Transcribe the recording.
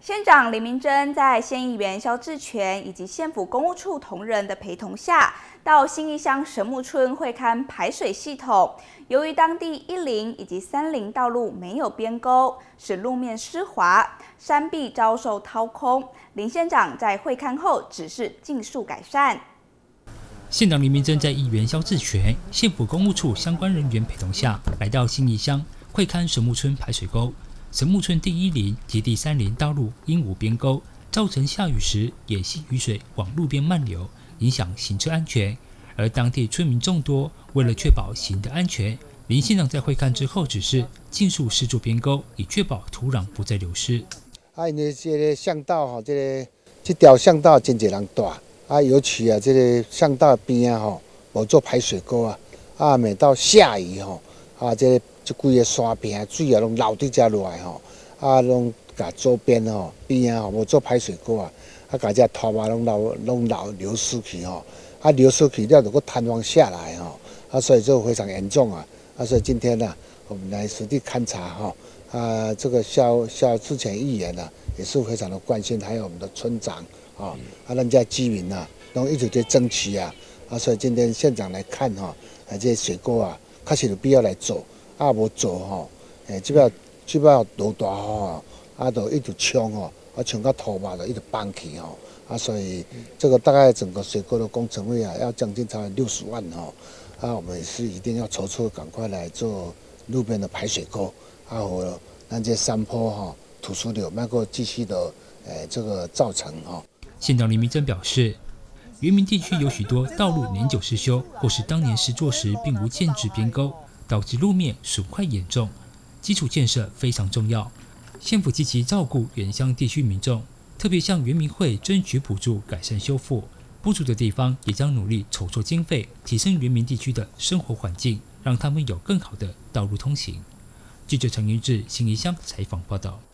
县长林明珍在县议员肖志全以及县府公务处同仁的陪同下，到新义乡神木村会勘排水系统。由于当地一零以及三零道路没有边沟，使路面湿滑，山壁遭受掏空。林县长在会勘后指示尽速改善。县长林明珍在议员肖志全、县府公务处相关人员陪同下，来到新义乡会勘神木村排水沟。神木村第一林及第三林道路因无边沟，造成下雨时野溪雨水往路边漫流，影响行车安全。而当地村民众多，为了确保行的安全，林县长在会看之后指示，尽速施作边沟，以确保土壤不再流失。啊，因这个巷道吼，这个这条巷道真侪人大，啊，尤其啊，这个巷道边啊吼，无做排水沟啊，啊，每到下雨吼，啊，这个。即几个山边水啊，拢流伫遮落来吼，啊，拢甲周边吼边啊吼无做排水沟啊，啊，甲遮土啊拢流拢流流失去吼，啊，流失去了，如果坍方下来吼，啊，所以就非常严重啊，啊，所以今天呢，我们来实地勘察哈，啊，这个肖肖之前议员呢，也是非常的关心，还有我们的村长啊，啊，人家居民呐，拢一直在争取啊，啊，所以今天县长来看哈，啊，这些水沟啊，确实有必要来做。啊，无做吼，诶，即摆即摆落大雨吼，啊，都一直冲吼，啊，冲到土嘛，就一直崩去吼，啊，所以这个大概整个水沟的工程费啊，要将近超六十万吼，啊，我们是一定要筹出，赶快来做路边的排水沟，啊，和那些山坡哈，土石流那个继续的诶，这个造成吼。县长李明珍表示，原民地区有许多道路年久失修，或是当年施作时并无建制边沟。导致路面损坏严重，基础建设非常重要。县府积极照顾原乡地区民众，特别向原民会争取补助改善修复，不足的地方也将努力筹措经费，提升原民地区的生活环境，让他们有更好的道路通行。记者陈云志新义乡采访报道。